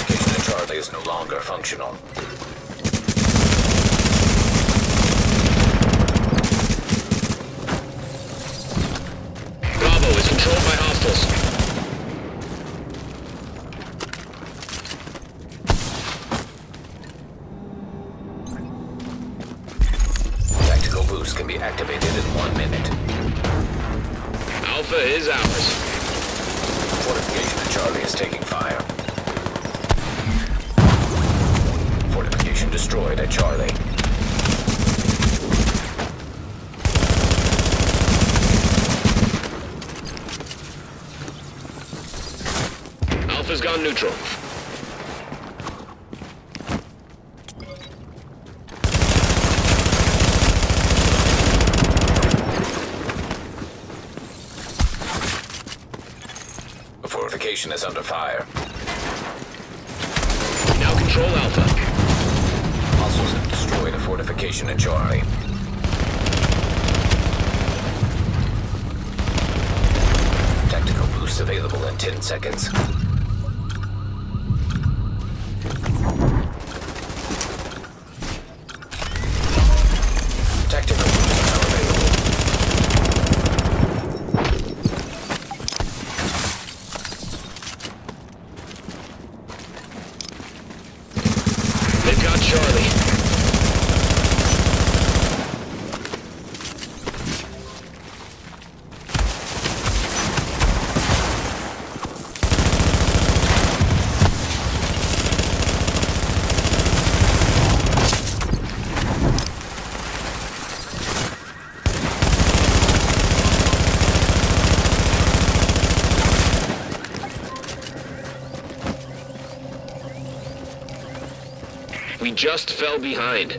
At Charlie is no longer functional. Bravo is controlled by hostiles. Tactical boost can be activated in one minute. Alpha is ours. Fortification at Charlie is taking fire. Destroyed at Charlie. Alpha's gone neutral. Fortification is under fire. Now control Alpha. At Charlie. Tactical boost available in 10 seconds. Tactical boost now available. They've got Charlie. We just fell behind.